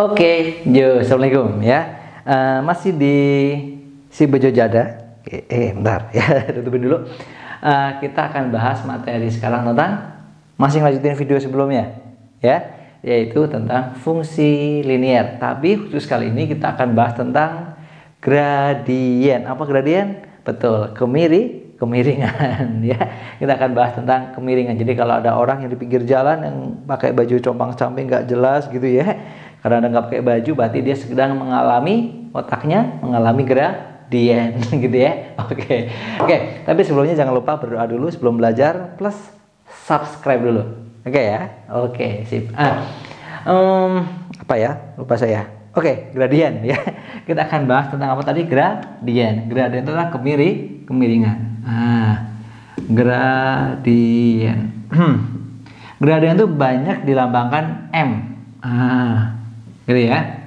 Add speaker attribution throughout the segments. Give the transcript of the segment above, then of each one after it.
Speaker 1: Oke, Jo, assalamualaikum ya. Uh, masih di si Bejo Jada. Eh, eh bentar ya, tutupin dulu. Uh, kita akan bahas materi sekarang tentang masih lanjutin video sebelumnya, ya, yaitu tentang fungsi linier. Tapi khusus kali ini kita akan bahas tentang gradien. Apa gradien? Betul, kemiri kemiringan ya. Kita akan bahas tentang kemiringan. Jadi kalau ada orang yang di pinggir jalan yang pakai baju compang camping nggak jelas gitu ya, karena nggak pakai baju berarti dia sedang mengalami otaknya mengalami gradien gitu ya. Oke oke. Tapi sebelumnya jangan lupa berdoa dulu sebelum belajar plus subscribe dulu. Oke ya? Oke okay, sip. Ah um, apa ya? Lupa saya. Oke okay, gradien ya. Kita akan bahas tentang apa tadi? Gradien gradien itu adalah kemiri kemiringan. Ah gradien gradien itu banyak dilambangkan m. Ah gitu ya.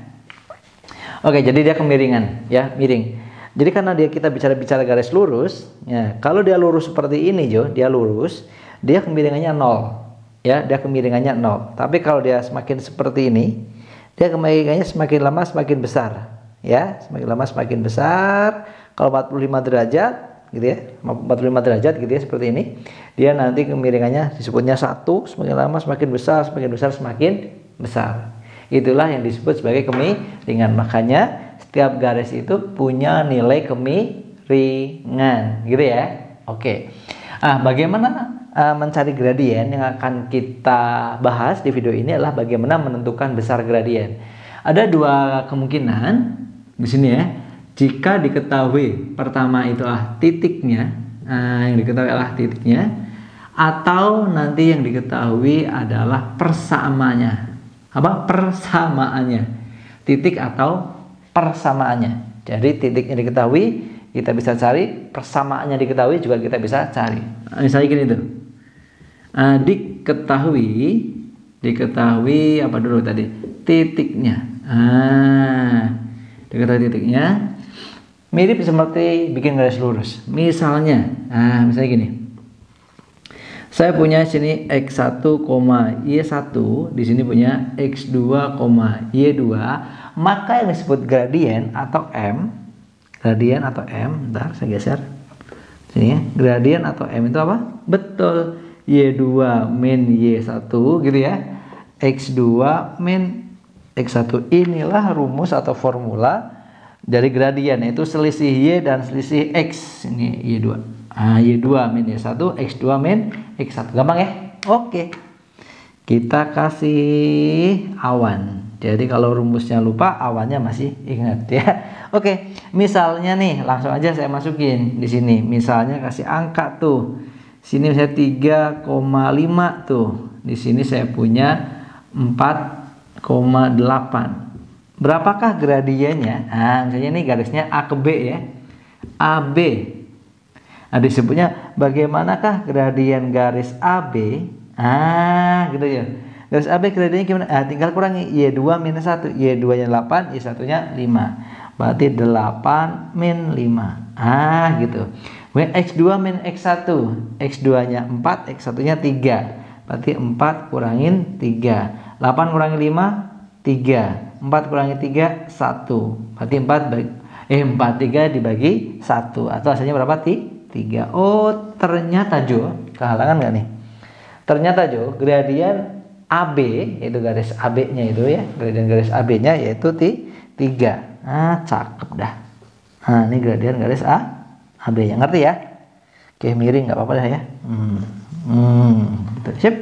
Speaker 1: Oke jadi dia kemiringan ya miring. Jadi karena dia kita bicara-bicara garis lurus ya kalau dia lurus seperti ini Jo dia lurus dia kemiringannya nol ya dia kemiringannya nol. Tapi kalau dia semakin seperti ini dia kemiringannya semakin lama semakin besar ya semakin lama semakin besar. Kalau 45 derajat gitu ya 45 derajat gitu ya seperti ini dia nanti kemiringannya disebutnya satu semakin lama semakin besar semakin besar semakin besar Itulah yang disebut sebagai kemiringan. Makanya setiap garis itu punya nilai kemiringan, gitu ya. Oke. Ah, bagaimana uh, mencari gradien yang akan kita bahas di video ini adalah bagaimana menentukan besar gradien. Ada dua kemungkinan di sini ya. Jika diketahui pertama itu adalah titiknya, nah, yang diketahui adalah titiknya, atau nanti yang diketahui adalah persamaannya apa? Persamaannya. Titik atau persamaannya. Jadi titik yang diketahui kita bisa cari. Persamaannya diketahui juga kita bisa cari. Misalnya gini tuh uh, diketahui diketahui apa dulu tadi? Titiknya. Ah diketahui titiknya. Mirip seperti bikin garis lurus. Misalnya ah misalnya gini saya punya sini X1, Y1, di sini punya X2, Y2, maka yang disebut gradien atau M, gradien atau M, bentar saya geser. Sini ya, gradien atau M itu apa? Betul, Y2 min Y1 gitu ya. X2 min X1 inilah rumus atau formula dari gradien yaitu selisih Y dan selisih X ini Y2 Ah, Y2 min Y1, X2 min X1. Gampang ya? Oke. Kita kasih awan. Jadi kalau rumusnya lupa, awannya masih ingat ya. Oke, misalnya nih, langsung aja saya masukin di sini. Misalnya kasih angka tuh. Sini saya 3,5 tuh. Di sini saya punya 4,8. Berapakah gradiennya? Nah, misalnya ini garisnya A ke B ya. AB Nah, disebutnya bagaimanakah gradien garis AB? Ah, gitu ya. Garis AB gradiennya gimana? Ah, tinggal kurangi Y2 minus 1. Y2-nya 8, Y1-nya 5. Berarti 8 min 5. Ah, gitu. Kemudian X2 min X1. X2-nya 4, X1-nya 3. Berarti 4 kurangin 3. 8 kurangi 5, 3. 4 kurangi 3, 1. Berarti 4 bagi, eh 4 3 dibagi 1. Atau hasilnya berapa? 3 tiga. Oh ternyata Jo kehalangan nggak nih? Ternyata Jo gradien AB itu garis AB nya itu ya gradien garis AB nya yaitu T tiga. Ah cakep dah. Nah ini gradien garis A AB nya ngerti ya? Oke miring nggak apa-apa dah ya. Hmm. Hmm. Gitu. sip.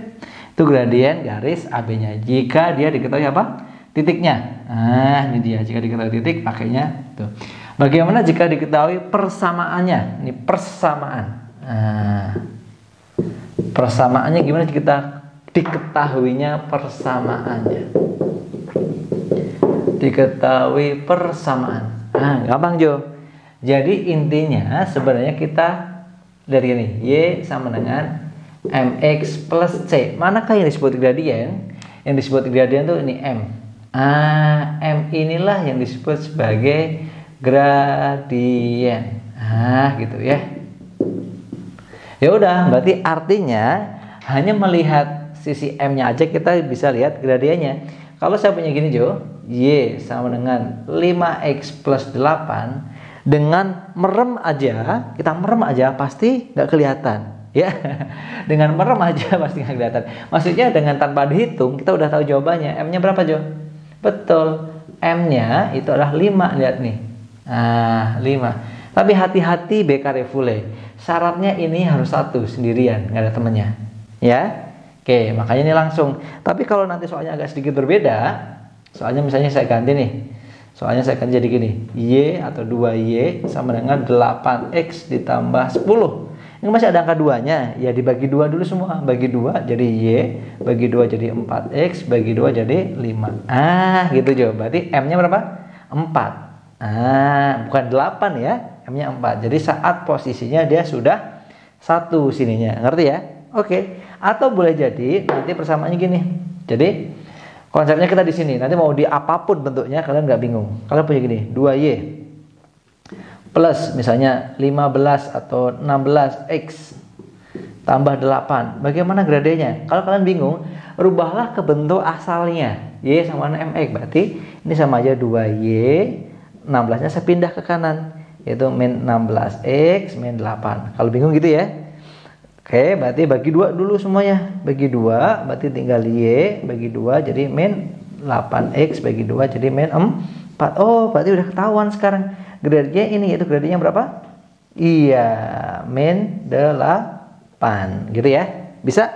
Speaker 1: Itu gradien garis AB nya jika dia diketahui apa? Titiknya. Nah ini dia. Jika diketahui titik pakainya tuh Bagaimana jika diketahui persamaannya? Ini persamaan. Nah, persamaannya gimana kita diketahuinya persamaannya? Diketahui persamaan. Nah, gampang Jo. Jadi intinya sebenarnya kita dari ini Y sama dengan mx plus c. Manakah yang disebut gradien? Yang disebut gradien itu ini m. Ah, m inilah yang disebut sebagai gradien. Nah, gitu ya. Ya udah, berarti artinya hanya melihat sisi M-nya aja kita bisa lihat gradiennya. Kalau saya punya gini Jo, Y sama dengan 5X plus 8 dengan merem aja, kita merem aja pasti nggak kelihatan. Ya, dengan merem aja pasti nggak kelihatan. Maksudnya dengan tanpa dihitung, kita udah tahu jawabannya. M-nya berapa, Jo? Betul. M-nya itu adalah 5, lihat nih. Nah, 5. Tapi hati-hati BK Refule. Syaratnya ini harus satu sendirian, nggak ada temennya. Ya, Oke, makanya ini langsung. Tapi kalau nanti soalnya agak sedikit berbeda, soalnya misalnya saya ganti nih. Soalnya saya akan jadi gini. Y atau 2Y sama dengan 8X ditambah 10. Ini masih ada angka 2-nya. Ya dibagi 2 dulu semua. Bagi 2 jadi Y, bagi 2 jadi 4X, bagi 2 jadi 5. Ah, gitu Jo. Berarti M-nya berapa? 4. Ah, bukan 8 ya. M-nya 4. Jadi saat posisinya dia sudah satu sininya. Ngerti ya? Oke. Atau boleh jadi nanti persamaannya gini. Jadi konsepnya kita di sini. Nanti mau di apa pun bentuknya kalian nggak bingung. Kalian punya gini, 2y plus misalnya 15 atau 16x tambah 8. Bagaimana gradenya? Kalau kalian bingung, rubahlah ke bentuk asalnya. Y sama dengan mx. Berarti ini sama aja 2y 16-nya saya pindah ke kanan yaitu min 16x min 8. Kalau bingung gitu ya. Oke, berarti bagi dua dulu semuanya. Bagi dua, berarti tinggal Y bagi dua jadi min 8X bagi dua jadi min 4. Oh, berarti udah ketahuan sekarang. Gradenya ini yaitu gradenya berapa? Iya, min 8. Gitu ya. Bisa?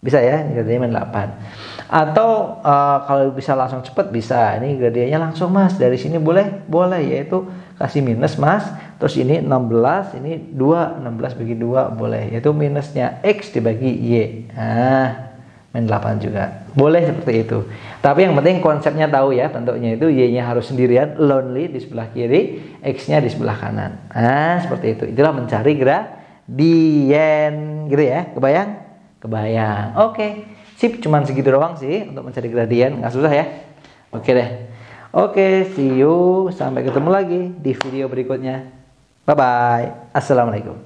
Speaker 1: Bisa ya, gradenya min 8. Atau uh, kalau bisa langsung cepat bisa. Ini gradiennya langsung Mas. Dari sini boleh? Boleh yaitu kasih minus Mas Terus ini 16, ini 2, 16 bagi 2 boleh. Yaitu minusnya X dibagi Y. Nah, min 8 juga. Boleh seperti itu. Tapi yang penting konsepnya tahu ya, bentuknya itu Y-nya harus sendirian, lonely di sebelah kiri, X-nya di sebelah kanan. Nah, seperti itu. Itulah mencari gradien. Gitu ya, kebayang? Kebayang. Oke. Sip, cuman segitu doang sih untuk mencari gradien. Nggak susah ya. Oke deh. Oke, see you. Sampai ketemu lagi di video berikutnya. Bye bye. Assalamualaikum.